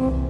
Música